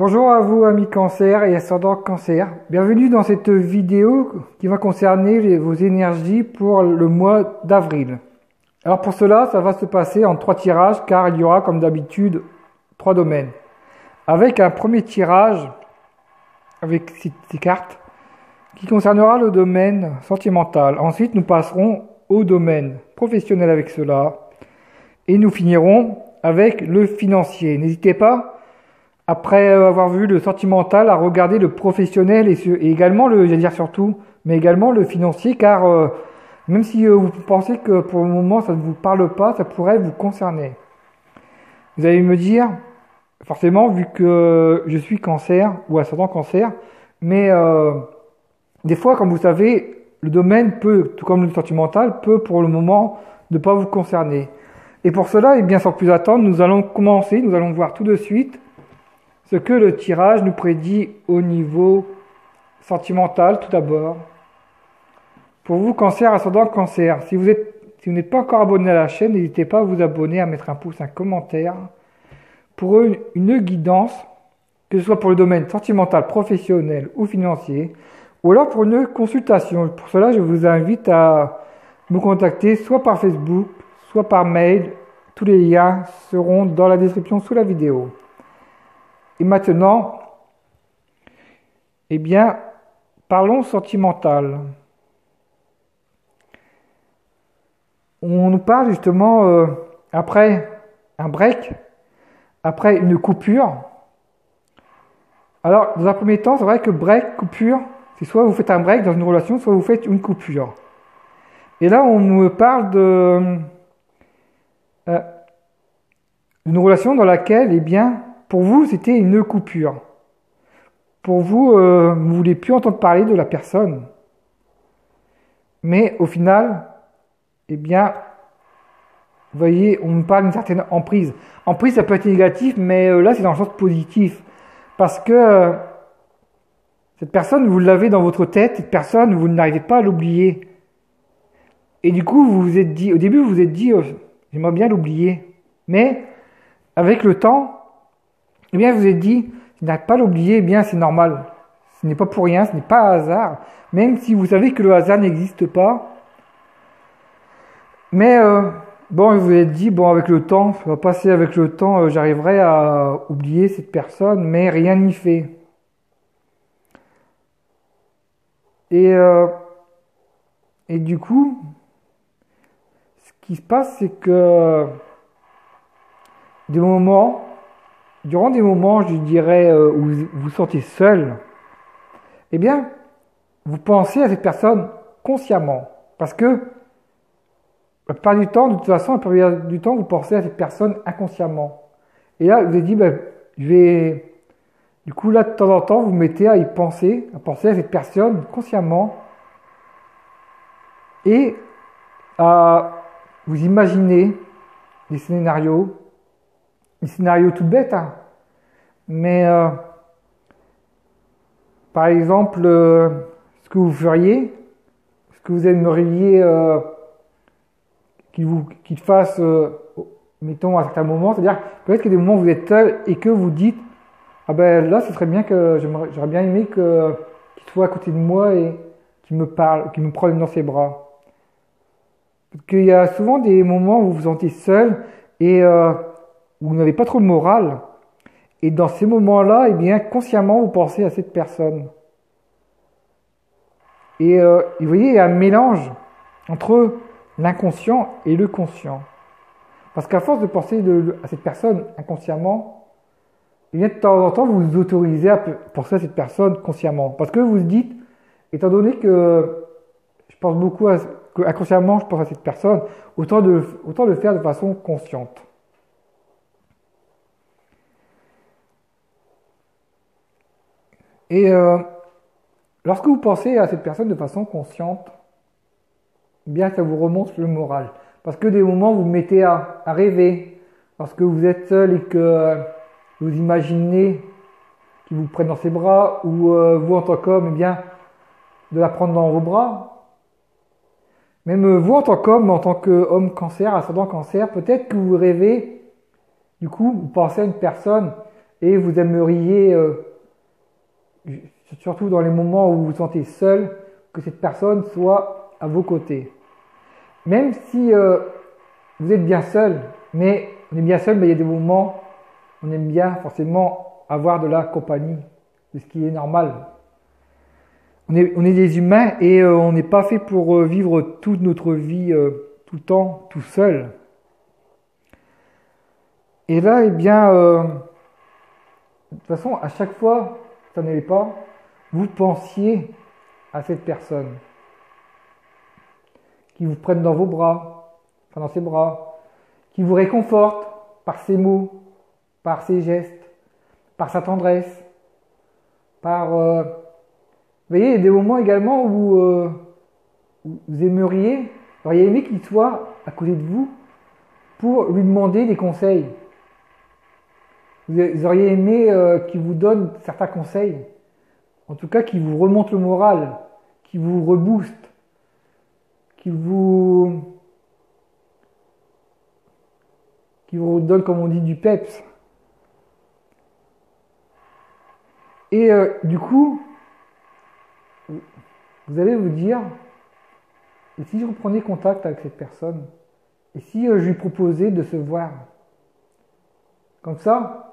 Bonjour à vous amis cancer et ascendant cancer. Bienvenue dans cette vidéo qui va concerner vos énergies pour le mois d'avril. Alors pour cela, ça va se passer en trois tirages car il y aura comme d'habitude trois domaines. Avec un premier tirage avec ces cartes qui concernera le domaine sentimental. Ensuite, nous passerons au domaine professionnel avec cela et nous finirons avec le financier. N'hésitez pas après avoir vu le sentimental, à regarder le professionnel et, également le, j'allais dire surtout, mais également le financier, car euh, même si euh, vous pensez que pour le moment ça ne vous parle pas, ça pourrait vous concerner. Vous allez me dire, forcément, vu que je suis cancer ou ascendant cancer, mais euh, des fois, comme vous savez, le domaine peut, tout comme le sentimental, peut pour le moment ne pas vous concerner. Et pour cela, et eh bien sans plus attendre, nous allons commencer, nous allons voir tout de suite ce que le tirage nous prédit au niveau sentimental tout d'abord. Pour vous, cancer, ascendant cancer, si vous n'êtes pas encore abonné à la chaîne, n'hésitez pas à vous abonner, à mettre un pouce, un commentaire pour une, une guidance, que ce soit pour le domaine sentimental, professionnel ou financier, ou alors pour une consultation. Pour cela, je vous invite à me contacter soit par Facebook, soit par mail. Tous les liens seront dans la description sous la vidéo. Et maintenant, eh bien, parlons sentimental. On nous parle justement euh, après un break, après une coupure. Alors, dans un premier temps, c'est vrai que break, coupure, c'est soit vous faites un break dans une relation, soit vous faites une coupure. Et là, on me parle de euh, une relation dans laquelle, eh bien, pour vous, c'était une coupure. Pour vous, euh, vous ne voulez plus entendre parler de la personne. Mais au final, eh bien, vous voyez, on parle d'une certaine emprise. Emprise, ça peut être négatif, mais euh, là, c'est dans le sens positif. Parce que euh, cette personne, vous l'avez dans votre tête, cette personne, vous n'arrivez pas à l'oublier. Et du coup, vous vous êtes dit, au début, vous vous êtes dit, j'aimerais bien l'oublier. Mais avec le temps, eh bien, vous êtes dit, si n'arrête pas l'oublier, eh bien, c'est normal. Ce n'est pas pour rien, ce n'est pas un hasard. Même si vous savez que le hasard n'existe pas. Mais, euh, bon, vous êtes dit, bon, avec le temps, ça va passer avec le temps, euh, j'arriverai à oublier cette personne, mais rien n'y fait. Et, euh, et du coup, ce qui se passe, c'est que des moments, durant des moments, je dirais, euh, où vous vous sentez seul, eh bien, vous pensez à cette personne consciemment. Parce que, la plupart du temps, de toute façon, la plupart du temps, vous pensez à cette personne inconsciemment. Et là, vous avez dit, ben, je vais. Du coup, là, de temps en temps, vous mettez à y penser, à penser à cette personne consciemment. Et à vous imaginer des scénarios un scénario tout bête, hein. mais euh, par exemple, euh, ce que vous feriez, ce que vous aimeriez euh, qu'il vous qu'il fasse, mettons à certains moments, c'est-à-dire peut-être qu'il y a des moments où vous êtes seul et que vous dites ah ben là, ce serait bien que j'aurais bien aimé que qu'il soit à côté de moi et qu'il me parle, qu'il me prenne dans ses bras. Parce qu'il y a souvent des moments où vous vous sentez seul et vous n'avez pas trop de morale, et dans ces moments-là, eh bien, consciemment, vous pensez à cette personne. Et euh, vous voyez, il y a un mélange entre l'inconscient et le conscient. Parce qu'à force de penser à cette personne inconsciemment, eh bien, de temps en temps, vous vous autorisez à penser à cette personne consciemment. Parce que vous vous dites, étant donné que je pense beaucoup à, que inconsciemment je pense à cette personne, autant de, autant le faire de façon consciente. Et euh, lorsque vous pensez à cette personne de façon consciente, bien ça vous remonte le moral. Parce que des moments vous, mettez à, rêver, lorsque vous êtes seul et que vous imaginez qu'il vous prenne dans ses bras, ou euh, vous en tant qu'homme, eh bien, de la prendre dans vos bras. Même euh, vous en tant qu'homme, en tant qu'homme cancer, ascendant cancer, peut-être que vous rêvez, du coup, vous pensez à une personne et vous aimeriez, euh, surtout dans les moments où vous vous sentez seul, que cette personne soit à vos côtés. Même si euh, vous êtes bien seul, mais on est bien seul, mais il y a des moments où on aime bien forcément avoir de la compagnie, de ce qui est normal. On est, des humains et euh, on n'est pas fait pour euh, vivre toute notre vie tout le temps tout seul. Et là, eh bien, de toute façon, à chaque fois, pas, vous pensiez à cette personne qui vous prenne dans vos bras, enfin dans ses bras, qui vous réconforte par ses mots, par ses gestes, par sa tendresse, par... Euh, vous voyez, il y a des moments également où, euh, vous aimeriez, vous auriez aimé qu'il soit à côté de vous pour lui demander des conseils. Vous auriez aimé euh, qu'il vous donne certains conseils, en tout cas qu'il vous remonte le moral, qui vous rebooste, qui vous qui vous donne, comme on dit, du peps. Et euh, du coup, vous allez vous dire, et si je reprenais contact avec cette personne, et si euh, je lui proposais de se voir, comme ça,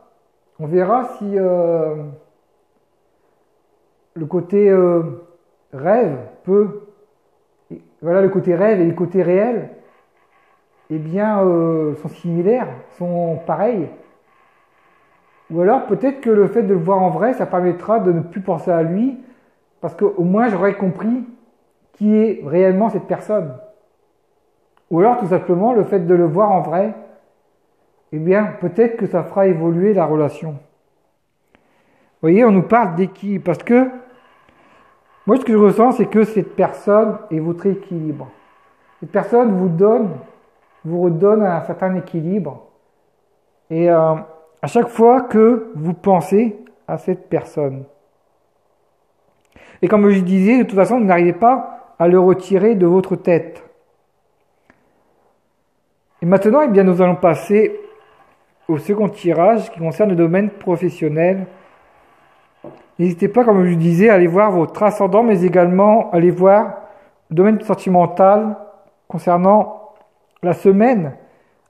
on verra si euh, le côté rêve peut, voilà le côté rêve et le côté réel, eh bien, euh, sont similaires, sont pareils. Ou alors peut-être que le fait de le voir en vrai, ça permettra de ne plus penser à lui, parce qu'au moins j'aurais compris qui est réellement cette personne. Ou alors tout simplement le fait de le voir en vrai, eh bien peut-être que ça fera évoluer la relation. Vous voyez, on nous parle d'équilibre, parce que moi ce que je ressens, c'est que cette personne est votre équilibre. Cette personne vous donne vous redonne un certain équilibre. Et euh, à chaque fois que vous pensez à cette personne. Et comme je disais, de toute façon, vous n'arrivez pas à le retirer de votre tête. Et maintenant, eh bien, nous allons passer au second tirage qui concerne le domaine professionnel. N'hésitez pas, comme je disais, à aller voir votre ascendant, mais également à aller voir le domaine sentimental concernant la semaine,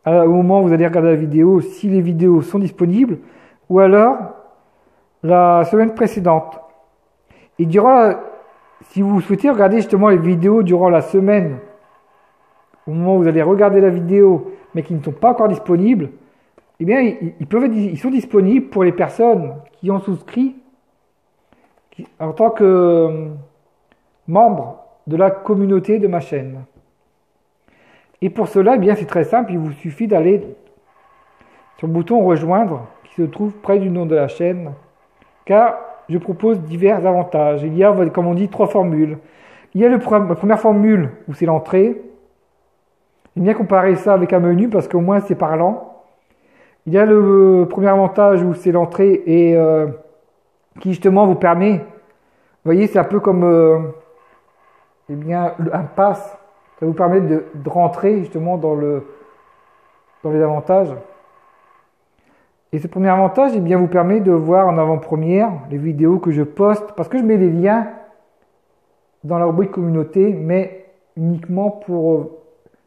au moment où vous allez regarder la vidéo, si les vidéos sont disponibles, ou alors la semaine précédente. Et durant si vous souhaitez regarder justement les vidéos durant la semaine, au moment où vous allez regarder la vidéo, mais qui ne sont pas encore disponibles, eh bien, ils, peuvent ils sont disponibles pour les personnes qui ont souscrit en tant que euh, membres de la communauté de ma chaîne. Et pour cela, eh bien, c'est très simple, il vous suffit d'aller sur le bouton rejoindre qui se trouve près du nom de la chaîne, car je propose divers avantages. Il y a, comme on dit, trois formules. Il y a la première formule où c'est l'entrée. J'aime bien comparer ça avec un menu parce qu'au moins c'est parlant. Il y a le premier avantage où c'est l'entrée et euh, qui justement vous permet, vous voyez, c'est un peu comme euh, eh bien, un pass ça vous permet de, rentrer justement dans, le, dans les avantages. Et ce premier avantage, eh bien, vous permet de voir en avant-première les vidéos que je poste, parce que je mets les liens dans la rubrique communauté, mais uniquement pour,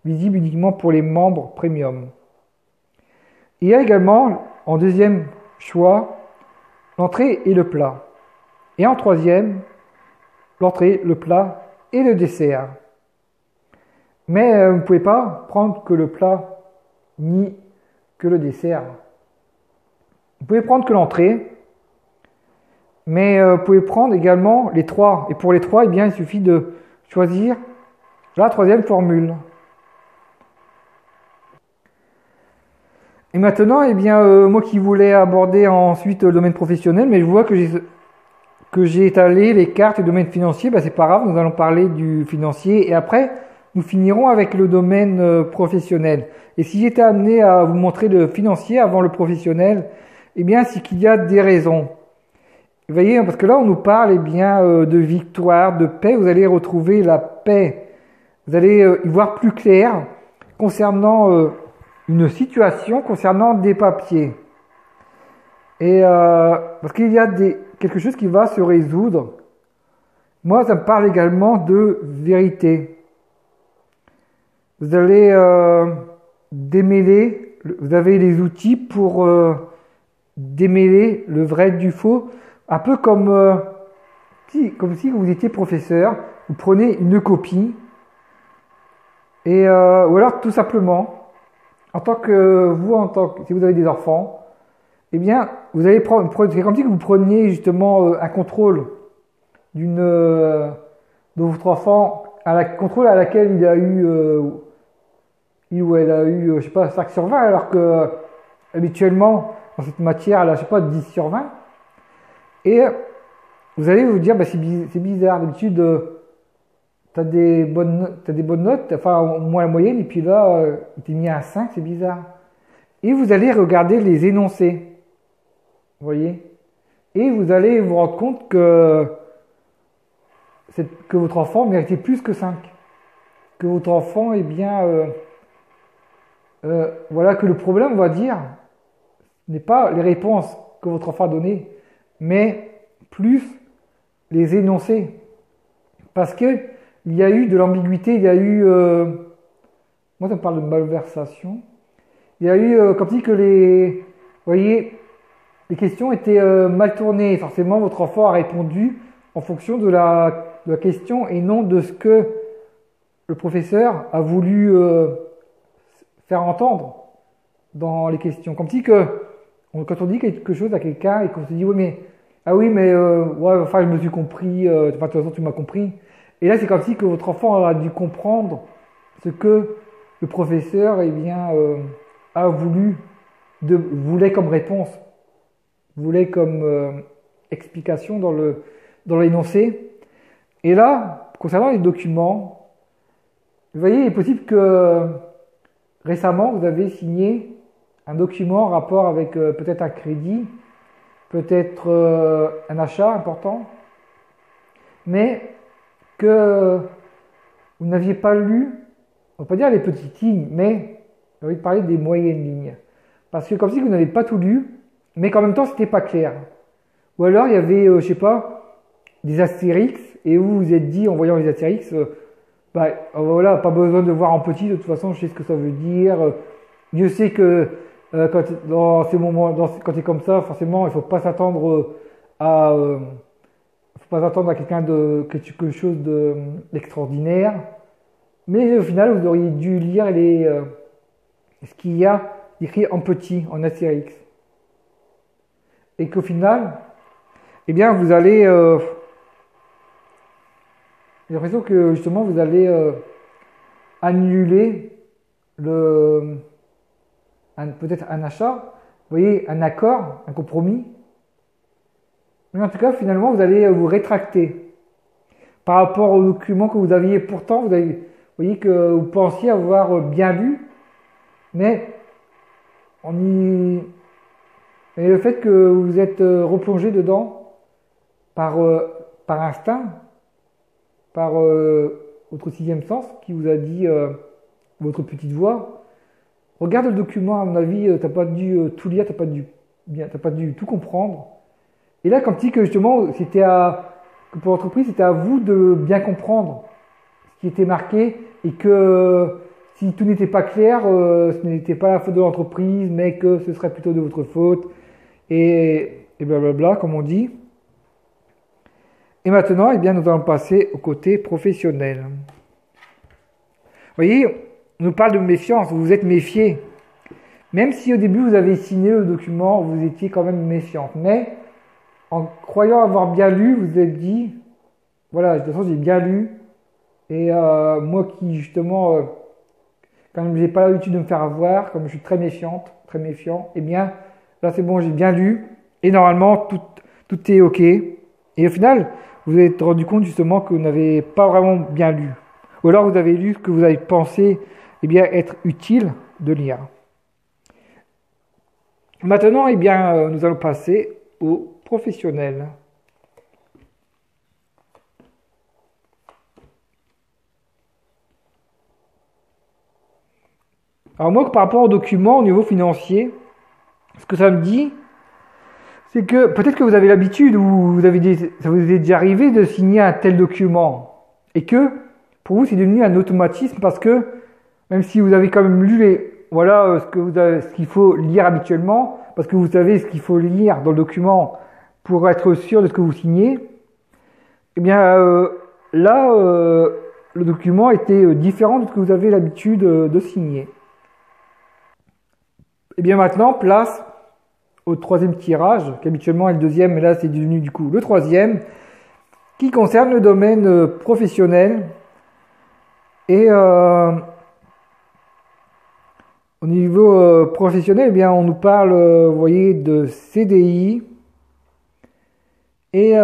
visible uniquement pour les membres premium. Il y a également, en deuxième choix, l'entrée et le plat. Et en troisième, l'entrée, le plat et le dessert. Mais euh, vous ne pouvez pas prendre que le plat ni que le dessert. Vous pouvez prendre que l'entrée, mais euh, vous pouvez prendre également les trois. Et pour les trois, eh il suffit de choisir la troisième formule. Et maintenant, eh bien, euh, moi qui voulais aborder ensuite le domaine professionnel, mais je vois que j'ai que j'ai étalé les cartes du domaine financier, bah, c'est pas grave, nous allons parler du financier. Et après, nous finirons avec le domaine euh, professionnel. Et si j'étais amené à vous montrer le financier avant le professionnel, eh bien, c'est qu'il y a des raisons. Vous voyez, parce que là, on nous parle eh bien, euh, de victoire, de paix. Vous allez retrouver la paix. Vous allez euh, y voir plus clair concernant une situation, concernant des papiers. Et euh, parce qu'il y a des, quelque chose qui va se résoudre. Moi, ça me parle également de vérité. Vous allez euh, démêler, vous avez les outils pour euh, démêler le vrai du faux, un peu comme, si, comme si vous étiez professeur, vous prenez une copie, et ou alors tout simplement, en tant que vous, en tant que si vous avez des enfants, eh bien, vous allez prendre, c'est comme si vous preniez justement euh, un contrôle d'une euh, de votre enfant, à la contrôle à laquelle il a eu euh, il ou elle a eu, euh, je sais pas, 5 sur 20, alors que habituellement, dans cette matière, elle a, je sais pas, 10 sur 20. Et vous allez vous dire, bah, c'est bi- c'est bizarre, d'habitude, t'as des bonnes, des bonnes notes, enfin, au moins la moyenne, et puis là, euh, il t'est mis à 5, c'est bizarre. Et vous allez regarder les énoncés. Vous voyez? Et vous allez vous rendre compte que, que votre enfant méritait plus que 5. Que votre enfant, eh bien, euh, euh, voilà que le problème, on va dire, n'est pas les réponses que votre enfant a données, mais plus les énoncés. Parce que il y a eu de l'ambiguïté, il y a eu, euh, moi ça me parle de malversation, il y a eu euh, comme si que les, vous voyez, les questions étaient euh, mal tournées. Forcément, votre enfant a répondu en fonction de la, question et non de ce que le professeur a voulu faire entendre dans les questions. Comme si que quand on dit quelque chose à quelqu'un et qu'on se dit oui mais ah oui mais ouais enfin je me suis compris, de toute façon tu m'as compris. Et là c'est comme si que votre enfant a dû comprendre ce que le professeur eh bien euh, a voulu voulait comme réponse, voulait comme euh, explication dans dans l'énoncé. Et là concernant les documents, vous voyez il est possible que récemment vous avez signé un document en rapport avec euh, peut-être un crédit, peut-être un achat important, mais que vous n'aviez pas lu, on va pas dire les petites lignes, mais j'ai envie de parler des moyennes lignes. Parce que comme si vous n'avez pas tout lu, mais qu'en même temps c'était pas clair. Ou alors il y avait, euh, je sais pas, des astérix, et vous vous êtes dit en voyant les astérix, euh, bah euh, voilà, pas besoin de voir en petit, de toute façon je sais ce que ça veut dire. Euh, Dieu sait que quand dans ces moments, dans, quand c'est comme ça, forcément, il faut pas s'attendre à, faut pas s'attendre à quelqu'un de quelque chose de d'extraordinaire. Mais au final, vous auriez dû lire les, euh, ce qu'il y a écrit en petit, en astérix, et qu'au final, eh bien, vous allez, euh, j'ai l'impression que justement, vous allez euh, annuler le peut-être un achat, vous voyez, un accord, un compromis. Mais en tout cas, finalement, vous allez vous rétracter par rapport au document que vous aviez pourtant, vous, avez, vous voyez que vous pensiez avoir bien lu, mais on y... Le fait que vous êtes euh, replongé dedans par, euh, par instinct, par euh, votre sixième sens qui vous a dit euh, votre petite voix, regarde le document, à mon avis, euh, t'as pas dû euh, tout lire, t'as pas dû bien, t'as pas dû tout comprendre. Et là, comme si que justement, c'était à, que pour l'entreprise, c'était à vous de bien comprendre ce qui était marqué et que si tout n'était pas clair, euh, ce n'était pas la faute de l'entreprise, mais que ce serait plutôt de votre faute et, et blablabla, comme on dit. Et maintenant, eh bien, nous allons passer au côté professionnel. Vous voyez, on nous parle de méfiance, vous vous êtes méfié. Même si au début vous avez signé le document, vous étiez quand même méfiante. Mais en croyant avoir bien lu, vous êtes dit, voilà, de toute façon j'ai bien lu. Et euh, moi qui justement, euh, quand j'ai pas l'habitude de me faire avoir, comme je suis très méfiante, très méfiant, eh bien là c'est bon, j'ai bien lu. Et normalement tout, est ok. Et au final, vous vous êtes rendu compte justement que vous n'avez pas vraiment bien lu. Ou alors vous avez lu ce que vous avez pensé eh bien, être utile de lire. Maintenant, eh bien, euh, nous allons passer aux Alors moi, par rapport aux documents au niveau financier, ce que ça me dit, c'est que peut-être que vous avez l'habitude ou vous avez ça vous est déjà arrivé de signer un tel document et que pour vous c'est devenu un automatisme parce que même si vous avez quand même lu les voilà euh, ce qu'il faut lire habituellement parce que vous savez ce qu'il faut lire dans le document pour être sûr de ce que vous signez, eh bien euh, là euh, le document était différent de ce que vous avez l'habitude de signer. Et eh bien maintenant place au troisième tirage, qui habituellement est le deuxième, mais là c'est devenu du coup le troisième, qui concerne le domaine euh, professionnel. Et euh, au niveau euh, professionnel, eh bien, on nous parle, vous voyez, de CDI et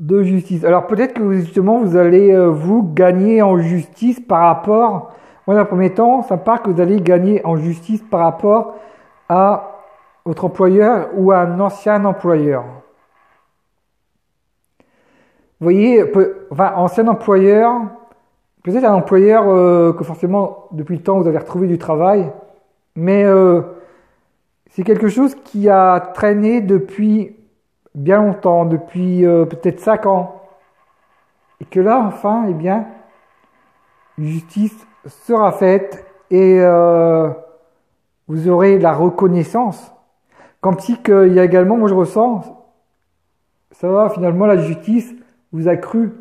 de justice. Alors peut-être que justement vous allez vous gagner en justice par rapport moi, dans premier temps, ça me paraît que vous allez gagner en justice par rapport à votre employeur ou à un ancien employeur. Vous voyez, enfin, ancien employeur, peut-être un employeur euh, que forcément, depuis le temps, vous avez retrouvé du travail, mais euh, c'est quelque chose qui a traîné depuis bien longtemps, depuis euh, peut-être 5 ans. Et que là, enfin, eh bien, justice sera faite et euh, vous aurez la reconnaissance. Comme si qu'il y a également, moi je ressens, ça va finalement la justice vous a cru,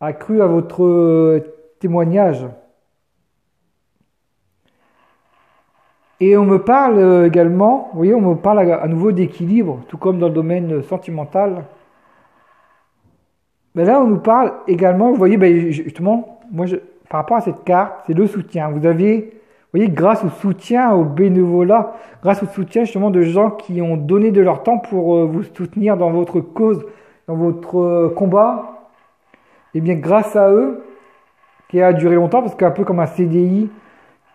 a cru à votre euh, témoignage. Et on me parle euh, également, vous voyez, on me parle à, nouveau d'équilibre, tout comme dans le domaine sentimental. Mais là, on nous parle également, vous voyez, ben, justement, moi, je, par rapport à cette carte, c'est le soutien. Vous avez, vous voyez, grâce au soutien, au bénévolat, grâce au soutien justement de gens qui ont donné de leur temps pour euh, vous soutenir dans votre cause, dans votre euh, combat, et eh bien grâce à eux, qui a duré longtemps, parce qu'un peu comme un CDI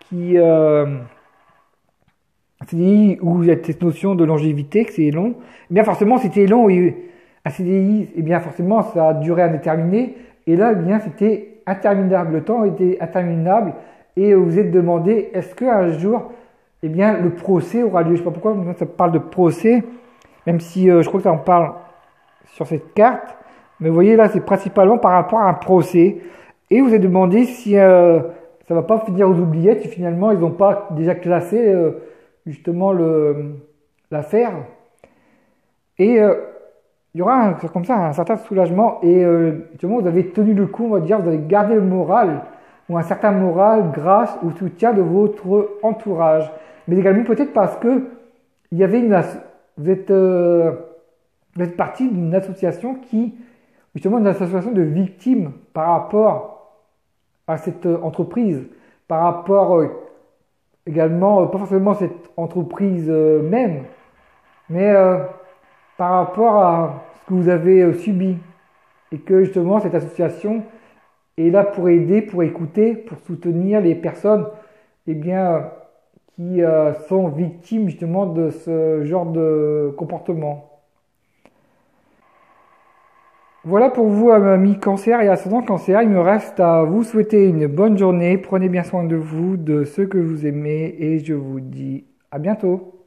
qui... Euh, CDI où il y a cette notion de longévité, que c'est long, eh bien forcément c'était long, et un CDI, eh bien forcément ça a duré indéterminé, et là, eh bien c'était interminable. Le temps était interminable et vous êtes demandé est-ce qu'un jour, eh bien, le procès aura lieu? Je sais pas pourquoi ça parle de procès, même si euh, je crois que ça en parle sur cette carte. Mais vous voyez là, c'est principalement par rapport à un procès. Et vous êtes demandé si euh, ça va pas finir aux oubliettes, si finalement ils n'ont pas déjà classé euh, justement l'affaire. Et il y aura un, comme ça un certain soulagement et euh, vous avez tenu le coup, on va dire, vous avez gardé le moral ou un certain moral grâce au soutien de votre entourage. Mais également peut-être parce que il y avait une, vous êtes, euh, vous êtes partie d'une association qui, justement, une association de victimes par rapport à cette euh, entreprise, par rapport euh, également, pas forcément cette entreprise même, mais par rapport à ce que vous avez euh, subi. Et que justement cette association est là pour aider, pour écouter, pour soutenir les personnes eh bien, qui euh, sont victimes justement de ce genre de comportement. Voilà pour vous, amis cancer et ascendant cancer. Il me reste à vous souhaiter une bonne journée. Prenez bien soin de vous, de ceux que vous aimez et je vous dis à bientôt.